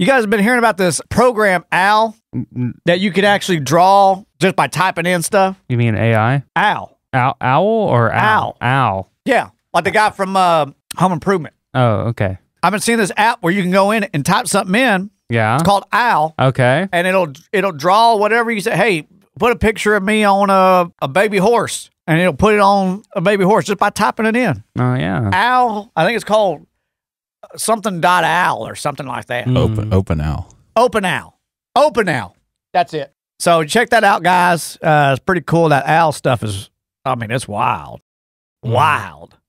You guys have been hearing about this program Al that you could actually draw just by typing in stuff. You mean AI? Al. Owl, owl or owl? Owl. Yeah, like the guy from uh, Home Improvement. Oh, okay. I've been seeing this app where you can go in and type something in. Yeah. It's called Al, Okay. and it'll it'll draw whatever you say. Hey, put a picture of me on a, a baby horse, and it'll put it on a baby horse just by typing it in. Oh, yeah. Al, I think it's called something dot Al or something like that. Mm. Open, open Al. Open Al. Open Al. That's it. So check that out, guys. Uh, it's pretty cool. That Al stuff is, I mean, it's wild. Wild.